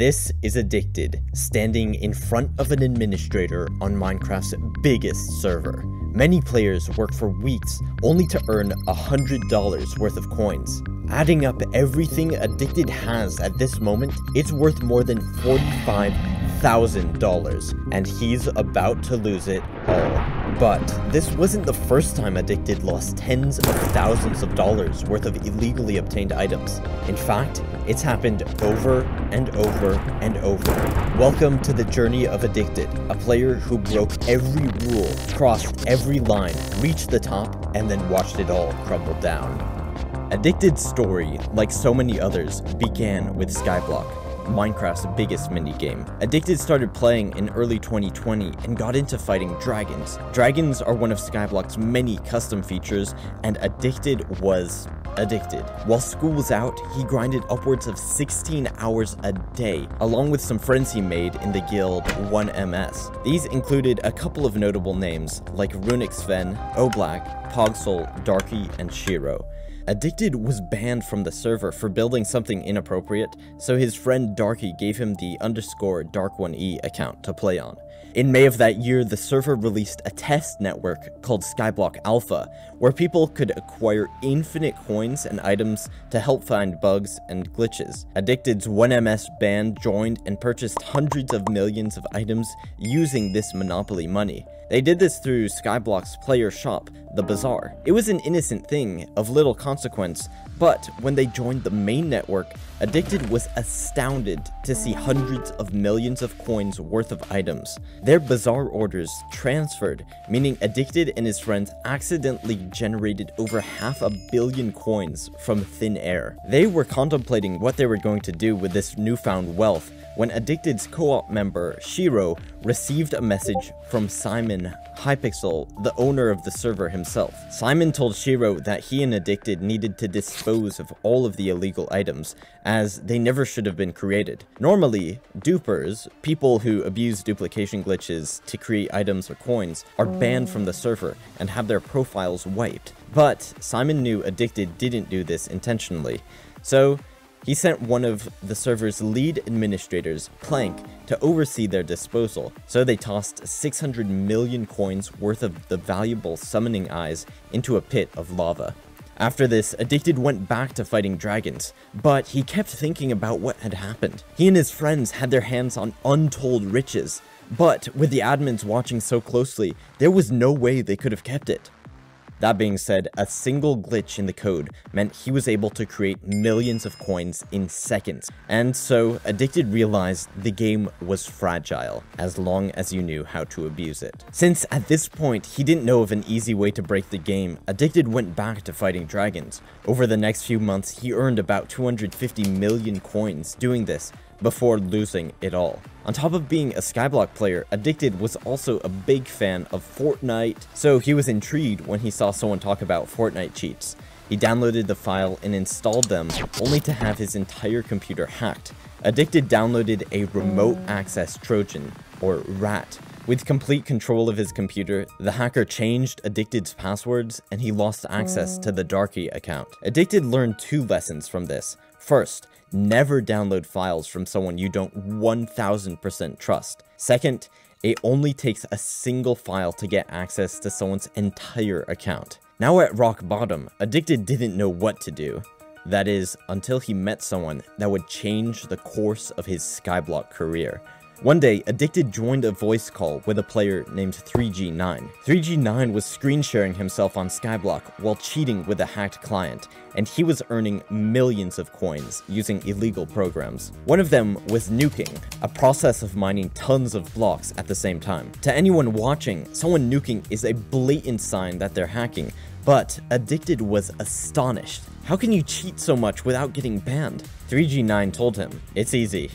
This is Addicted, standing in front of an administrator on Minecraft's biggest server. Many players work for weeks only to earn $100 worth of coins. Adding up everything Addicted has at this moment, it's worth more than $45,000, and he's about to lose it all. But this wasn't the first time Addicted lost tens of thousands of dollars worth of illegally obtained items. In fact, it's happened over and over and over. Welcome to the journey of Addicted, a player who broke every rule, crossed every line, reached the top, and then watched it all crumble down. Addicted's story, like so many others, began with Skyblock, Minecraft's biggest minigame. Addicted started playing in early 2020 and got into fighting dragons. Dragons are one of Skyblock's many custom features, and Addicted was addicted. While school was out, he grinded upwards of 16 hours a day, along with some friends he made in the guild 1MS. These included a couple of notable names, like Runic Sven, Oblak, Pogsol, Darky, and Shiro. Addicted was banned from the server for building something inappropriate, so his friend Darky gave him the underscore dark1e account to play on. In May of that year, the server released a test network called Skyblock Alpha, where people could acquire infinite coins and items to help find bugs and glitches. Addicted's 1MS band joined and purchased hundreds of millions of items using this monopoly money. They did this through Skyblock's player shop, The Bazaar. It was an innocent thing of little consequence, but when they joined the main network, Addicted was astounded to see hundreds of millions of coins worth of items. Their Bazaar orders transferred, meaning Addicted and his friends accidentally generated over half a billion coins from thin air. They were contemplating what they were going to do with this newfound wealth when Addicted's co-op member, Shiro, received a message from Simon Hypixel, the owner of the server himself. Simon told Shiro that he and Addicted needed to dispose of all of the illegal items, as they never should have been created. Normally, dupers, people who abuse duplication glitches to create items or coins, are banned from the server and have their profiles wiped. But Simon knew Addicted didn't do this intentionally, so he sent one of the server's lead administrators, Plancke, to oversee their disposal, so they tossed 600 million coins worth of the valuable summoning eyes into a pit of lava. After this, Addicted went back to fighting dragons, but he kept thinking about what had happened. He and his friends had their hands on untold riches, but with the admins watching so closely, there was no way they could have kept it. That being said, a single glitch in the code meant he was able to create millions of coins in seconds, and so Addicted realized the game was fragile, as long as you knew how to abuse it. Since at this point he didn't know of an easy way to break the game, Addicted went back to fighting dragons. Over the next few months, he earned about 250 million coins doing this, before losing it all. On top of being a Skyblock player, Addicted was also a big fan of Fortnite, so he was intrigued when he saw someone talk about Fortnite cheats. He downloaded the file and installed them, only to have his entire computer hacked. Addicted downloaded a remote mm. access Trojan, or RAT. With complete control of his computer, the hacker changed Addicted's passwords and he lost access to mm. the Darky account. Addicted learned two lessons from this. First, never download files from someone you don't 1000% trust. Second, it only takes a single file to get access to someone's entire account. Now at rock bottom, Addicted didn't know what to do. That is, until he met someone that would change the course of his Skyblock career. One day, Addicted joined a voice call with a player named 3G9. 3G9 was screen sharing himself on Skyblock while cheating with a hacked client, and he was earning millions of coins using illegal programs. One of them was nuking, a process of mining tons of blocks at the same time. To anyone watching, someone nuking is a blatant sign that they're hacking, but Addicted was astonished. How can you cheat so much without getting banned? 3G9 told him, it's easy.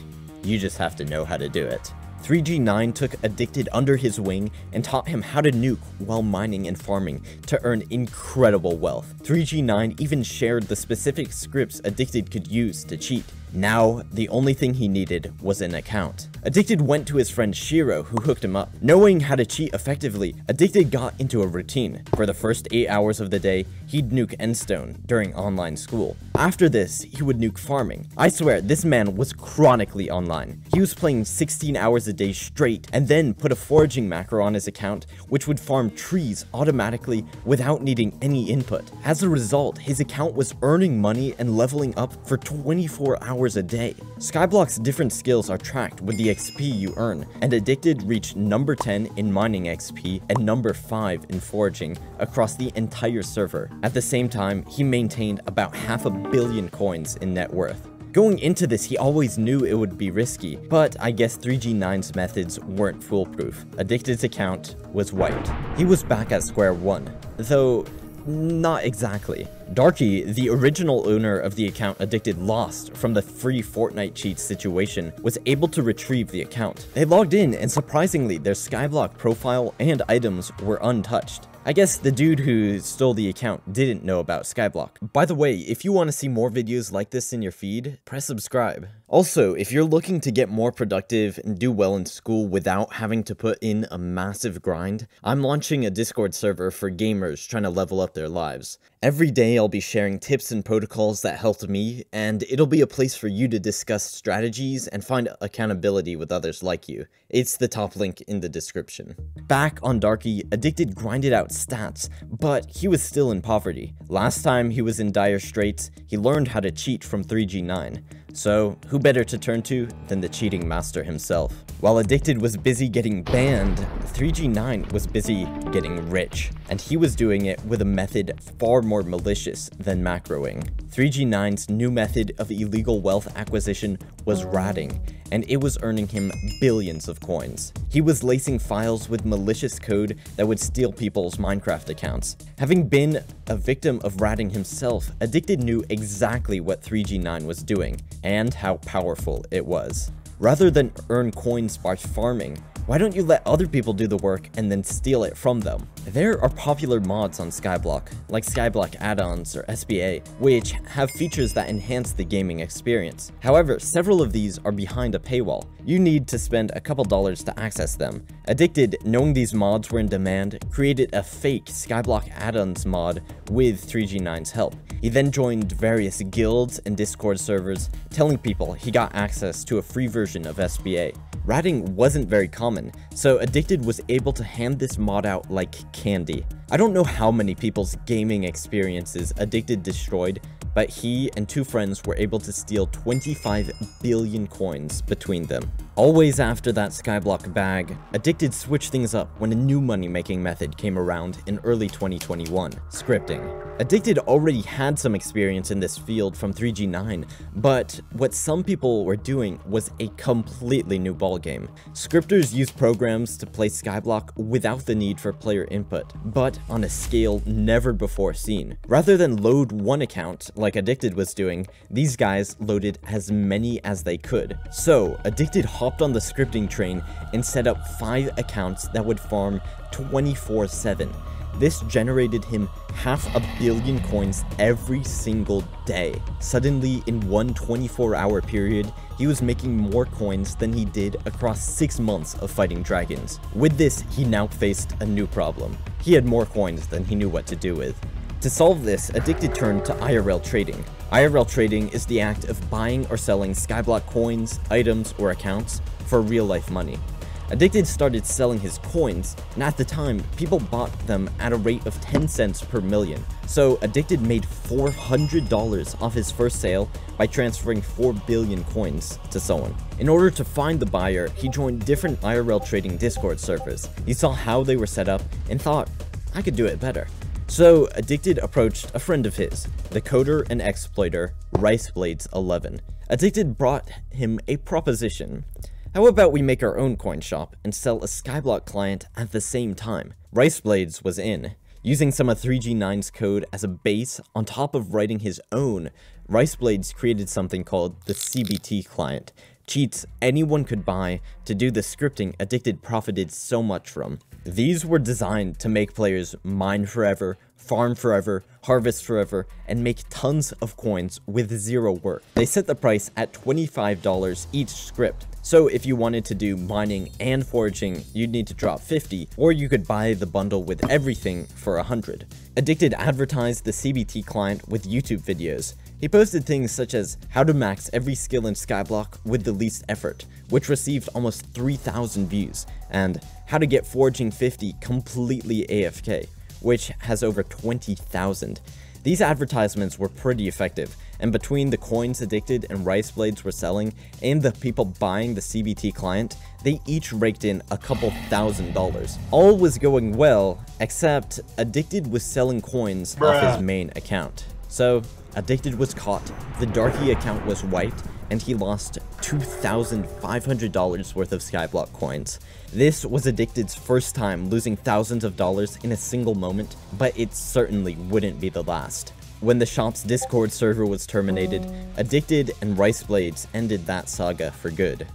You just have to know how to do it. 3G9 took Addicted under his wing and taught him how to nuke while mining and farming to earn incredible wealth. 3G9 even shared the specific scripts Addicted could use to cheat. Now, the only thing he needed was an account. Addicted went to his friend Shiro, who hooked him up. Knowing how to cheat effectively, Addicted got into a routine. For the first 8 hours of the day, he'd nuke Endstone during online school. After this, he would nuke farming. I swear, this man was chronically online. He was playing 16 hours a day straight, and then put a foraging macro on his account, which would farm trees automatically without needing any input. As a result, his account was earning money and leveling up for 24 hours a day. Skyblock's different skills are tracked with the XP you earn, and Addicted reached number 10 in mining XP and number 5 in foraging across the entire server. At the same time, he maintained about half a billion coins in net worth. Going into this, he always knew it would be risky, but I guess 3G9's methods weren't foolproof. Addicted's account was wiped. He was back at square one, though not exactly. Darky, the original owner of the account Addicted lost from the free Fortnite cheats situation, was able to retrieve the account. They logged in and surprisingly their Skyblock profile and items were untouched. I guess the dude who stole the account didn't know about Skyblock. By the way, if you want to see more videos like this in your feed, press subscribe. Also, if you're looking to get more productive and do well in school without having to put in a massive grind, I'm launching a Discord server for gamers trying to level up their lives. Every day I'll be sharing tips and protocols that helped me, and it'll be a place for you to discuss strategies and find accountability with others like you. It's the top link in the description. Back on Darky, Addicted grinded out stats, but he was still in poverty. Last time he was in dire straits, he learned how to cheat from 3G9. So, who better to turn to than the cheating master himself? While Addicted was busy getting banned, 3G9 was busy getting rich, and he was doing it with a method far more malicious than macroing. 3G9's new method of illegal wealth acquisition was ratting, and it was earning him billions of coins. He was lacing files with malicious code that would steal people's Minecraft accounts. Having been a victim of ratting himself, Addicted knew exactly what 3G9 was doing, and how powerful it was. Rather than earn coins by farming, why don't you let other people do the work and then steal it from them? There are popular mods on Skyblock, like Skyblock add-ons or SBA, which have features that enhance the gaming experience. However, several of these are behind a paywall. You need to spend a couple dollars to access them. Addicted, knowing these mods were in demand, created a fake Skyblock add-ons mod with 3G9's help. He then joined various guilds and Discord servers, telling people he got access to a free version of SBA. Ratting wasn't very common, so Addicted was able to hand this mod out like candy. I don't know how many people's gaming experiences Addicted destroyed, but he and two friends were able to steal 25 billion coins between them. Always after that Skyblock bag, Addicted switched things up when a new money-making method came around in early 2021, scripting. Addicted already had some experience in this field from 3G9, but what some people were doing was a completely new ballgame. Scripters used programs to play Skyblock without the need for player input, but on a scale never before seen. Rather than load one account, like Addicted was doing, these guys loaded as many as they could. So, Addicted hopped on the scripting train and set up 5 accounts that would farm 24-7. This generated him half a billion coins every single day. Suddenly, in one 24-hour period, he was making more coins than he did across 6 months of fighting dragons. With this, he now faced a new problem. He had more coins than he knew what to do with. To solve this, Addicted turned to IRL trading. IRL trading is the act of buying or selling Skyblock coins, items, or accounts for real-life money. Addicted started selling his coins, and at the time, people bought them at a rate of 10 cents per million. So Addicted made $400 off his first sale by transferring 4 billion coins to someone. In order to find the buyer, he joined different IRL trading Discord servers. He saw how they were set up and thought, I could do it better. So, Addicted approached a friend of his, the coder and exploiter, RiceBlades11. Addicted brought him a proposition. How about we make our own coin shop and sell a Skyblock client at the same time? RiceBlades was in. Using some of 3G9's code as a base, on top of writing his own, RiceBlades created something called the CBT client. Cheats anyone could buy to do the scripting Addicted profited so much from. These were designed to make players mine forever, farm forever, harvest forever, and make tons of coins with zero work. They set the price at $25 each script, so if you wanted to do mining and foraging, you'd need to drop 50, or you could buy the bundle with everything for 100. Addicted advertised the CBT client with YouTube videos. He posted things such as how to max every skill in Skyblock with the least effort, which received almost 3,000 views, and how to get Foraging 50 completely AFK, which has over 20,000. These advertisements were pretty effective, and between the coins Addicted and Rice Blades were selling, and the people buying the CBT client, they each raked in a couple thousand dollars. All was going well, except Addicted was selling coins Bruh. off his main account. So, Addicted was caught, the Darky account was wiped, and he lost $2,500 worth of Skyblock coins. This was Addicted's first time losing thousands of dollars in a single moment, but it certainly wouldn't be the last. When the shop's Discord server was terminated, Addicted and Rice Blades ended that saga for good.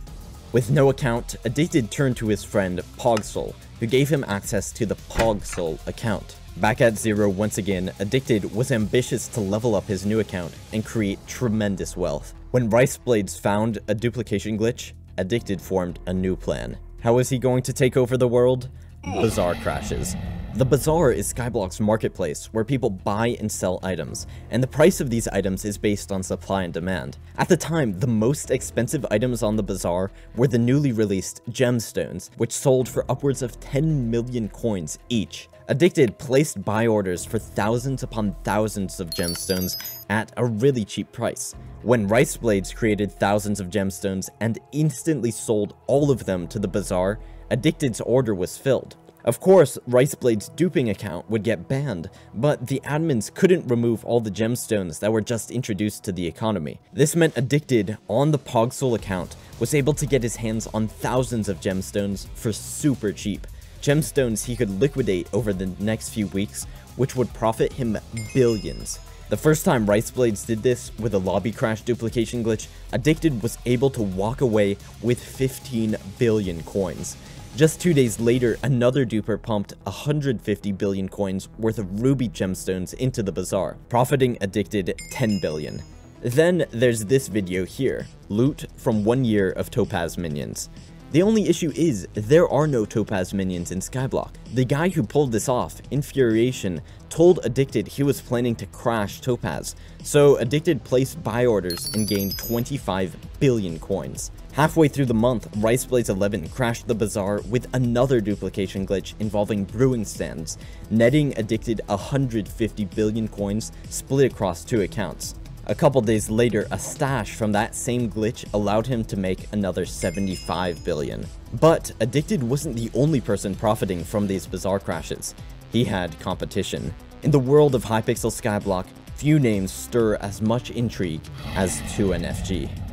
With no account, Addicted turned to his friend Pogsol, who gave him access to the Pogsol account. Back at zero once again, Addicted was ambitious to level up his new account and create tremendous wealth. When Rice Blades found a duplication glitch, Addicted formed a new plan. How is he going to take over the world? Bazaar crashes. The Bazaar is Skyblock's marketplace, where people buy and sell items, and the price of these items is based on supply and demand. At the time, the most expensive items on the Bazaar were the newly released gemstones, which sold for upwards of 10 million coins each. Addicted placed buy orders for thousands upon thousands of gemstones at a really cheap price. When Rice Blades created thousands of gemstones and instantly sold all of them to the bazaar, Addicted's order was filled. Of course, Riceblade's duping account would get banned, but the admins couldn't remove all the gemstones that were just introduced to the economy. This meant Addicted, on the Pogsol account, was able to get his hands on thousands of gemstones for super cheap gemstones he could liquidate over the next few weeks, which would profit him billions. The first time Rice Blades did this with a lobby crash duplication glitch, Addicted was able to walk away with 15 billion coins. Just two days later, another duper pumped 150 billion coins worth of ruby gemstones into the bazaar, profiting Addicted 10 billion. Then there's this video here, loot from one year of Topaz minions. The only issue is, there are no Topaz minions in Skyblock. The guy who pulled this off, Infuriation, told Addicted he was planning to crash Topaz, so Addicted placed buy orders and gained 25 billion coins. Halfway through the month, Rice Blades 11 crashed the bazaar with another duplication glitch involving brewing stands, netting Addicted 150 billion coins split across two accounts. A couple days later, a stash from that same glitch allowed him to make another 75 billion. But Addicted wasn't the only person profiting from these bazaar crashes. He had competition. In the world of Hypixel Skyblock, few names stir as much intrigue as 2NFG.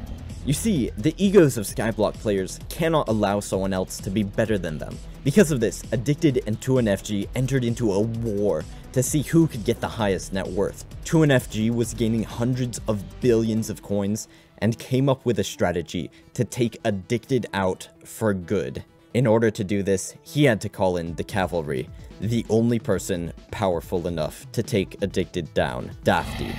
You see, the egos of Skyblock players cannot allow someone else to be better than them. Because of this, Addicted and 2NFG entered into a war to see who could get the highest net worth. 2NFG was gaining hundreds of billions of coins and came up with a strategy to take Addicted out for good. In order to do this, he had to call in the cavalry, the only person powerful enough to take Addicted down, Dafty.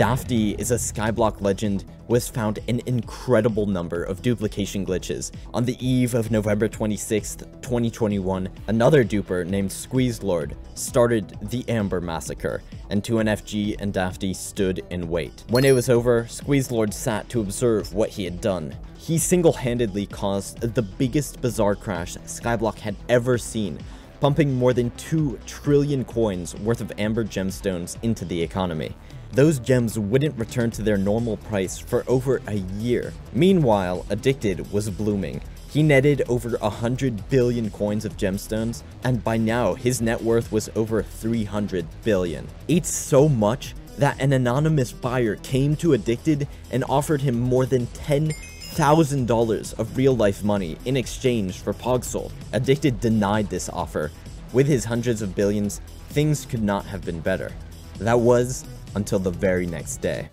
Dafty is a Skyblock legend who has found an incredible number of duplication glitches. On the eve of November 26, 2021, another duper named Squeeze Lord started the Amber Massacre, and 2NFG and Dafty stood in wait. When it was over, Squeeze Lord sat to observe what he had done. He single-handedly caused the biggest bazaar crash Skyblock had ever seen, pumping more than 2 trillion coins worth of amber gemstones into the economy those gems wouldn't return to their normal price for over a year. Meanwhile, Addicted was blooming. He netted over 100 billion coins of gemstones, and by now his net worth was over 300 billion. It's so much that an anonymous buyer came to Addicted and offered him more than 10 thousand dollars of real life money in exchange for Pogsol. Addicted denied this offer. With his hundreds of billions, things could not have been better. That was until the very next day.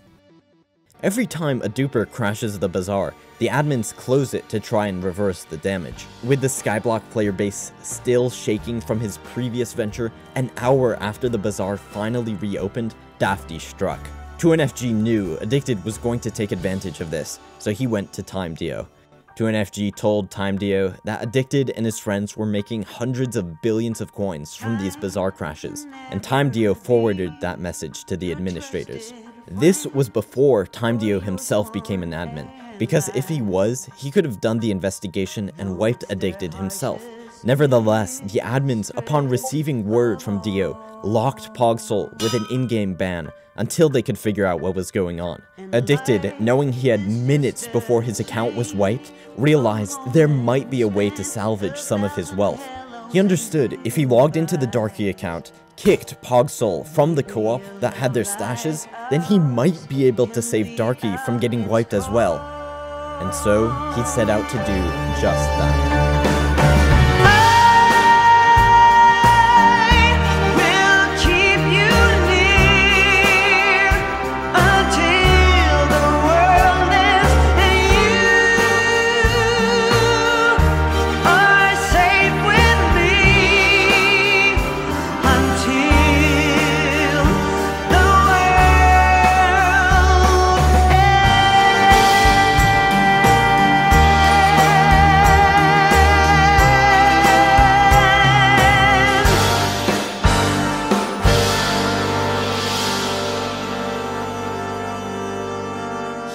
Every time a duper crashes the bazaar, the admins close it to try and reverse the damage. With the Skyblock player base still shaking from his previous venture, an hour after the bazaar finally reopened, Dafty struck. 2NFG knew Addicted was going to take advantage of this, so he went to TimeDeo. 2NFG told TimeDeo that Addicted and his friends were making hundreds of billions of coins from these bazaar crashes, and TimeDeo forwarded that message to the administrators. This was before TimeDeo himself became an admin, because if he was, he could have done the investigation and wiped Addicted himself. Nevertheless, the admins, upon receiving word from Deo, locked PogSoul with an in-game ban until they could figure out what was going on. Addicted, knowing he had minutes before his account was wiped, realized there might be a way to salvage some of his wealth. He understood if he logged into the Darky account, kicked PogSoul from the co-op that had their stashes, then he might be able to save Darky from getting wiped as well. And so, he set out to do just that.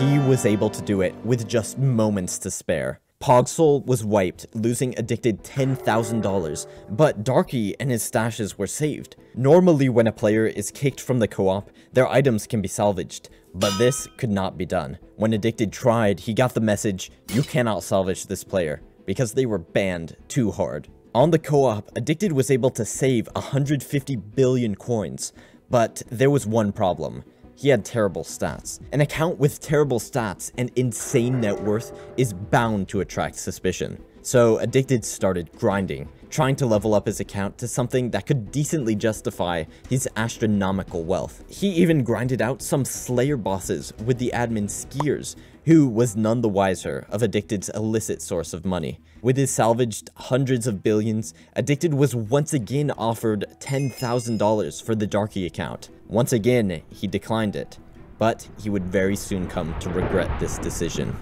He was able to do it with just moments to spare. PogSoul was wiped, losing Addicted $10,000, but Darky and his stashes were saved. Normally when a player is kicked from the co-op, their items can be salvaged, but this could not be done. When Addicted tried, he got the message, you cannot salvage this player, because they were banned too hard. On the co-op, Addicted was able to save 150 billion coins, but there was one problem. He had terrible stats. An account with terrible stats and insane net worth is bound to attract suspicion. So Addicted started grinding, trying to level up his account to something that could decently justify his astronomical wealth. He even grinded out some Slayer bosses with the admin Skiers, who was none the wiser of Addicted's illicit source of money. With his salvaged hundreds of billions, Addicted was once again offered $10,000 for the Darky account. Once again, he declined it, but he would very soon come to regret this decision.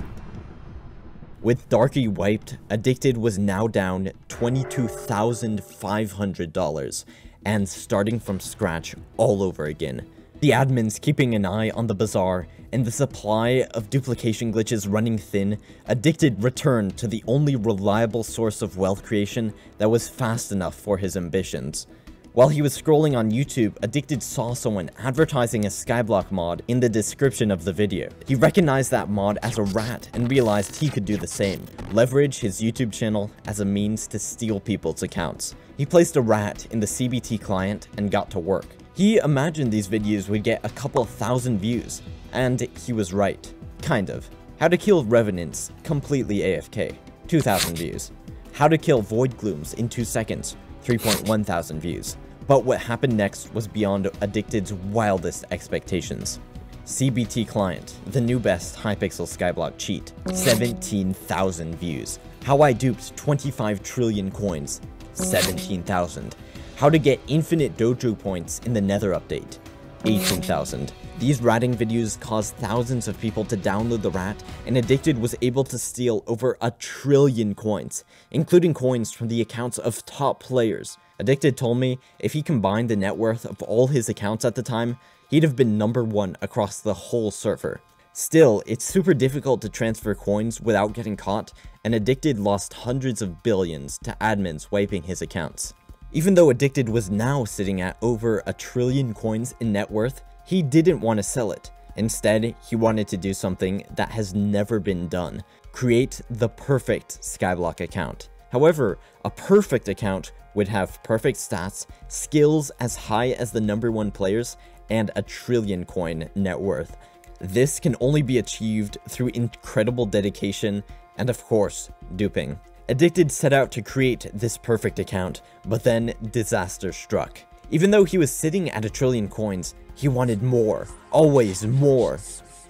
With Darky wiped, Addicted was now down $22,500 and starting from scratch all over again. The admins keeping an eye on the bazaar and the supply of duplication glitches running thin, Addicted returned to the only reliable source of wealth creation that was fast enough for his ambitions. While he was scrolling on YouTube, Addicted saw someone advertising a Skyblock mod in the description of the video. He recognized that mod as a rat and realized he could do the same, leverage his YouTube channel as a means to steal people's accounts. He placed a rat in the CBT client and got to work. He imagined these videos would get a couple thousand views, and he was right. Kind of. How to kill Revenants, completely AFK, 2,000 views. How to kill Void Glooms in 2 seconds, 3.1 thousand views. But what happened next was beyond Addicted's wildest expectations. CBT Client, the new best Hypixel Skyblock cheat, 17,000 views. How I duped 25 trillion coins, 17,000. How to get infinite dojo points in the Nether update, 18,000. These ratting videos caused thousands of people to download the rat, and Addicted was able to steal over a trillion coins, including coins from the accounts of top players. Addicted told me if he combined the net worth of all his accounts at the time, he'd have been number one across the whole server. Still, it's super difficult to transfer coins without getting caught, and Addicted lost hundreds of billions to admins wiping his accounts. Even though Addicted was now sitting at over a trillion coins in net worth, he didn't want to sell it. Instead, he wanted to do something that has never been done. Create the perfect Skyblock account. However, a perfect account would have perfect stats, skills as high as the number one players, and a trillion coin net worth. This can only be achieved through incredible dedication and of course, duping. Addicted set out to create this perfect account, but then disaster struck. Even though he was sitting at a trillion coins, he wanted more, always more.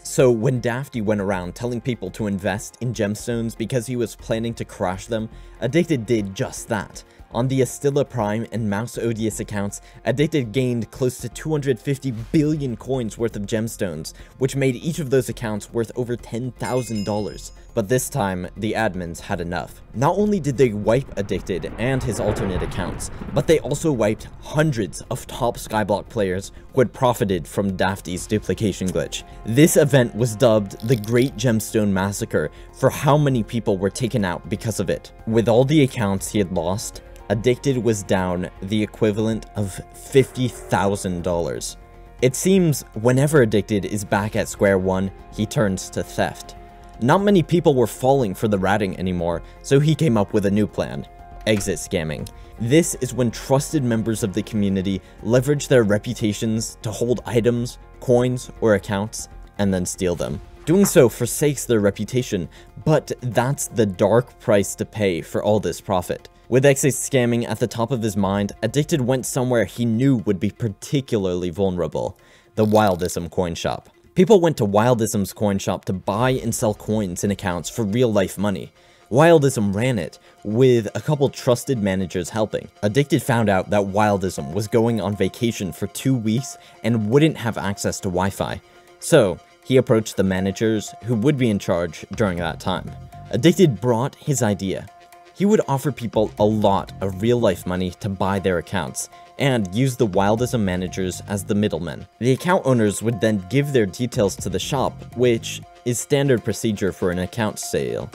So when Dafty went around telling people to invest in gemstones because he was planning to crash them, Addicted did just that. On the Astilla Prime and Mouse Odious accounts, Addicted gained close to 250 billion coins worth of gemstones, which made each of those accounts worth over $10,000. But this time, the admins had enough. Not only did they wipe Addicted and his alternate accounts, but they also wiped hundreds of top Skyblock players who had profited from Dafty's duplication glitch. This event was dubbed the Great Gemstone Massacre for how many people were taken out because of it. With all the accounts he had lost, Addicted was down the equivalent of $50,000. It seems whenever Addicted is back at square one, he turns to theft. Not many people were falling for the ratting anymore, so he came up with a new plan, exit scamming. This is when trusted members of the community leverage their reputations to hold items, coins, or accounts, and then steal them. Doing so forsakes their reputation, but that's the dark price to pay for all this profit. With exit scamming at the top of his mind, Addicted went somewhere he knew would be particularly vulnerable, the Wildism coin shop. People went to Wildism's coin shop to buy and sell coins and accounts for real life money. Wildism ran it, with a couple trusted managers helping. Addicted found out that Wildism was going on vacation for two weeks and wouldn't have access to Wi-Fi. So, he approached the managers who would be in charge during that time. Addicted brought his idea, he would offer people a lot of real-life money to buy their accounts, and use the Wildism managers as the middlemen. The account owners would then give their details to the shop, which is standard procedure for an account sale.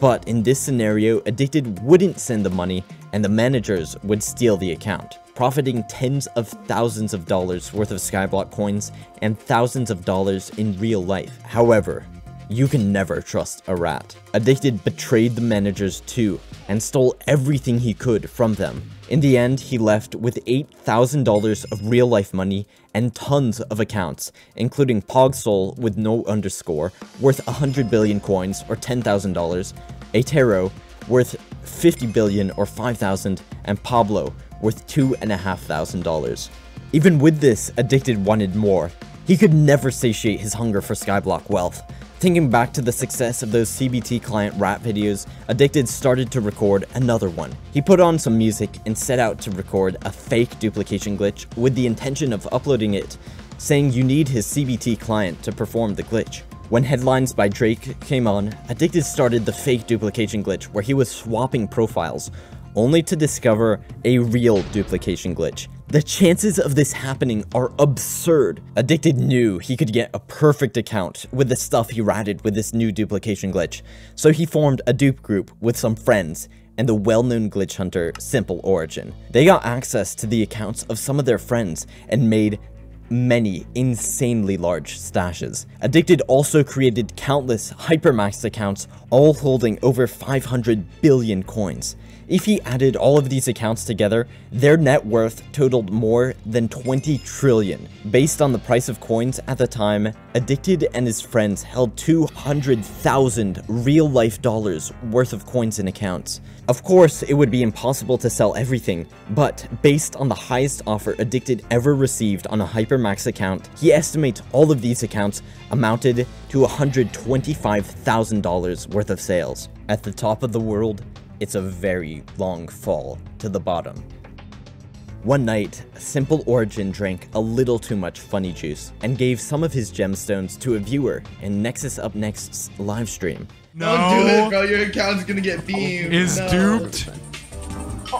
But in this scenario, Addicted wouldn't send the money, and the managers would steal the account, profiting tens of thousands of dollars worth of Skyblock coins and thousands of dollars in real life. However, you can never trust a rat. Addicted betrayed the managers too, and stole everything he could from them. In the end, he left with $8,000 of real-life money and tons of accounts, including PogSoul with no underscore, worth 100 billion coins or $10,000, Atero, worth 50 billion or 5,000, and Pablo, worth $2,500. Even with this, Addicted wanted more. He could never satiate his hunger for Skyblock wealth, Thinking back to the success of those CBT client rap videos, Addicted started to record another one. He put on some music and set out to record a fake duplication glitch with the intention of uploading it, saying you need his CBT client to perform the glitch. When headlines by Drake came on, Addicted started the fake duplication glitch where he was swapping profiles, only to discover a real duplication glitch. The chances of this happening are absurd. Addicted knew he could get a perfect account with the stuff he ratted with this new duplication glitch, so he formed a dupe group with some friends and the well-known glitch hunter Simple Origin. They got access to the accounts of some of their friends and made many insanely large stashes. Addicted also created countless Hypermax accounts, all holding over 500 billion coins. If he added all of these accounts together, their net worth totaled more than 20 trillion. Based on the price of coins at the time, Addicted and his friends held 200,000 real-life dollars worth of coins in accounts. Of course, it would be impossible to sell everything, but based on the highest offer Addicted ever received on a Hypermax account, he estimates all of these accounts amounted to $125,000 worth of sales. At the top of the world, it's a very long fall to the bottom. One night, Simple Origin drank a little too much funny juice and gave some of his gemstones to a viewer in Nexus Up Next's livestream. No. Don't do it, bro. Your account's gonna get beamed. Is no. duped. Oh,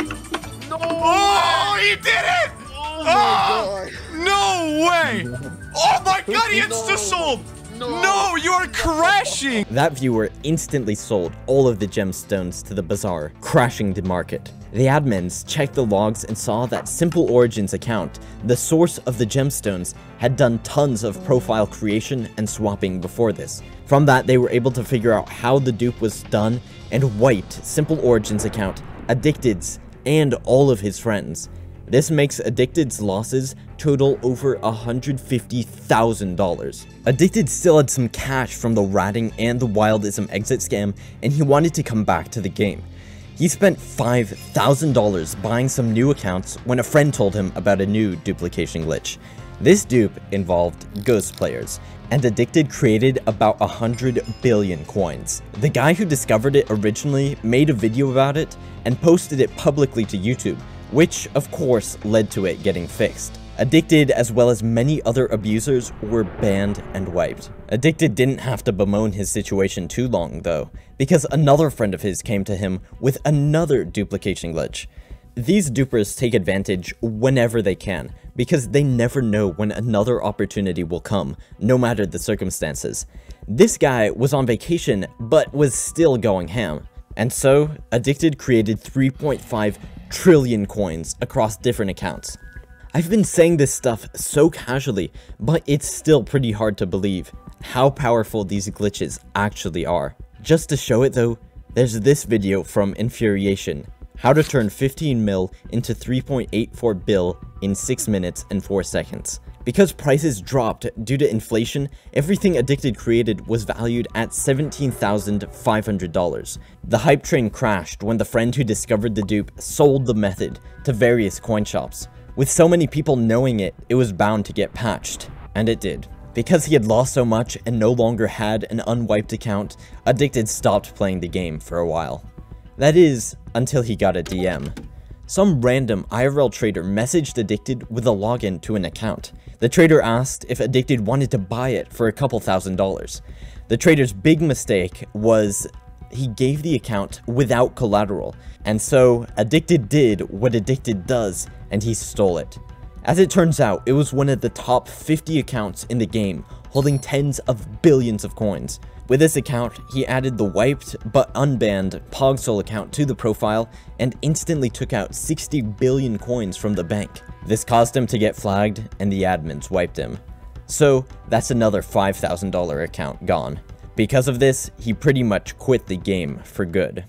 no. Oh, he did it! Oh, oh no way! Oh my god, he insta sold! No. no, you are crashing! That viewer instantly sold all of the gemstones to the bazaar, crashing the market. The admins checked the logs and saw that Simple Origins account, the source of the gemstones, had done tons of profile creation and swapping before this. From that, they were able to figure out how the dupe was done and wiped Simple Origins account, Addicted's, and all of his friends. This makes Addicted's losses total over $150,000. Addicted still had some cash from the ratting and the wildism exit scam, and he wanted to come back to the game. He spent $5,000 buying some new accounts when a friend told him about a new duplication glitch. This dupe involved ghost players, and Addicted created about 100 billion coins. The guy who discovered it originally made a video about it and posted it publicly to YouTube, which of course led to it getting fixed. Addicted, as well as many other abusers, were banned and wiped. Addicted didn't have to bemoan his situation too long, though, because another friend of his came to him with another duplication glitch. These dupers take advantage whenever they can, because they never know when another opportunity will come, no matter the circumstances. This guy was on vacation, but was still going ham. And so, Addicted created 3.5 trillion coins across different accounts. I've been saying this stuff so casually, but it's still pretty hard to believe how powerful these glitches actually are. Just to show it though, there's this video from Infuriation, how to turn 15 mil into 3.84 bill in 6 minutes and 4 seconds. Because prices dropped due to inflation, everything Addicted created was valued at $17,500. The hype train crashed when the friend who discovered the dupe sold the method to various coin shops. With so many people knowing it, it was bound to get patched, and it did. Because he had lost so much and no longer had an unwiped account, Addicted stopped playing the game for a while. That is, until he got a DM. Some random IRL trader messaged Addicted with a login to an account. The trader asked if Addicted wanted to buy it for a couple thousand dollars. The trader's big mistake was he gave the account without collateral, and so Addicted did what Addicted does, and he stole it. As it turns out, it was one of the top 50 accounts in the game, holding tens of billions of coins. With this account, he added the wiped but unbanned PogSoul account to the profile and instantly took out 60 billion coins from the bank. This caused him to get flagged and the admins wiped him. So that's another $5,000 account gone. Because of this, he pretty much quit the game for good.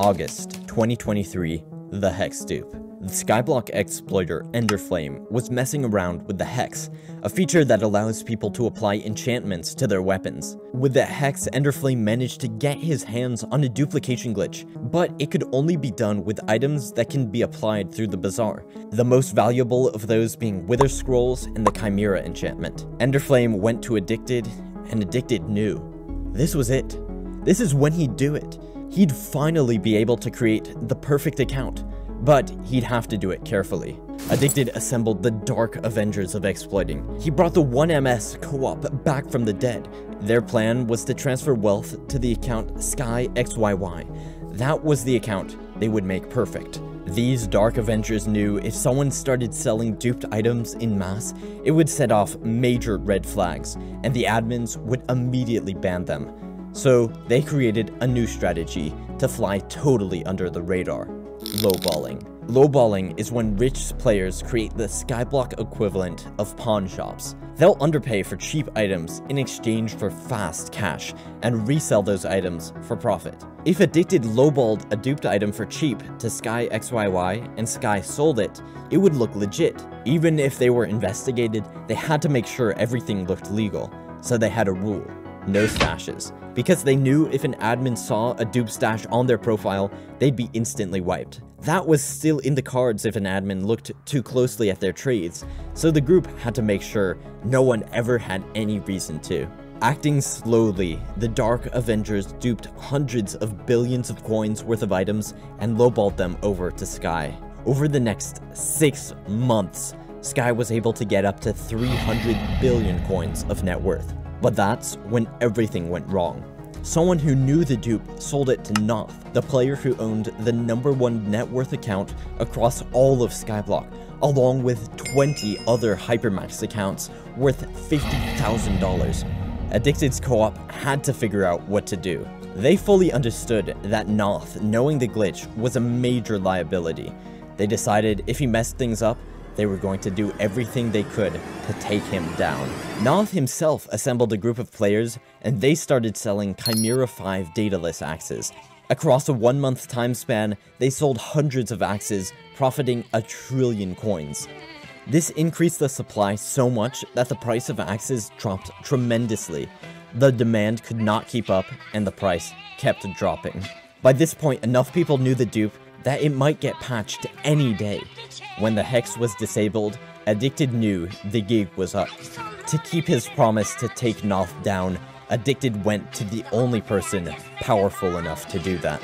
August 2023, The Hex Dupe. The Skyblock exploiter Enderflame was messing around with the Hex, a feature that allows people to apply enchantments to their weapons. With the Hex, Enderflame managed to get his hands on a duplication glitch, but it could only be done with items that can be applied through the Bazaar, the most valuable of those being Wither Scrolls and the Chimera enchantment. Enderflame went to Addicted, and Addicted knew. This was it. This is when he'd do it. He'd finally be able to create the perfect account, but he'd have to do it carefully. Addicted assembled the Dark Avengers of Exploiting. He brought the 1MS co-op back from the dead. Their plan was to transfer wealth to the account Sky XYY. That was the account they would make perfect. These Dark Avengers knew if someone started selling duped items in mass, it would set off major red flags, and the admins would immediately ban them. So they created a new strategy to fly totally under the radar, lowballing. Lowballing is when rich players create the skyblock equivalent of pawn shops. They'll underpay for cheap items in exchange for fast cash and resell those items for profit. If Addicted lowballed a duped item for cheap to Sky XYY and Sky sold it, it would look legit. Even if they were investigated, they had to make sure everything looked legal, so they had a rule no stashes, because they knew if an admin saw a dupe stash on their profile, they'd be instantly wiped. That was still in the cards if an admin looked too closely at their trades, so the group had to make sure no one ever had any reason to. Acting slowly, the Dark Avengers duped hundreds of billions of coins worth of items and lowballed them over to Sky. Over the next six months, Sky was able to get up to 300 billion coins of net worth. But that's when everything went wrong. Someone who knew the dupe sold it to Noth, the player who owned the number one net worth account across all of Skyblock, along with 20 other Hypermax accounts worth $50,000. Addicted's co-op had to figure out what to do. They fully understood that Noth knowing the glitch was a major liability. They decided if he messed things up, they were going to do everything they could to take him down. Noth himself assembled a group of players, and they started selling Chimera 5 Daedalus axes. Across a one month time span, they sold hundreds of axes, profiting a trillion coins. This increased the supply so much that the price of axes dropped tremendously. The demand could not keep up, and the price kept dropping. By this point, enough people knew the dupe that it might get patched any day. When the Hex was disabled, Addicted knew the gig was up. To keep his promise to take Noth down, Addicted went to the only person powerful enough to do that.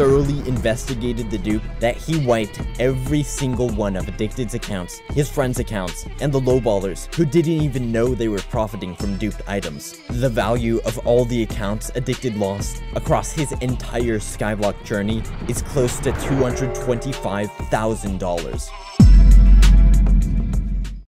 Thoroughly investigated the dupe that he wiped every single one of Addicted's accounts, his friends' accounts, and the lowballers who didn't even know they were profiting from duped items. The value of all the accounts Addicted lost across his entire Skyblock journey is close to $225,000.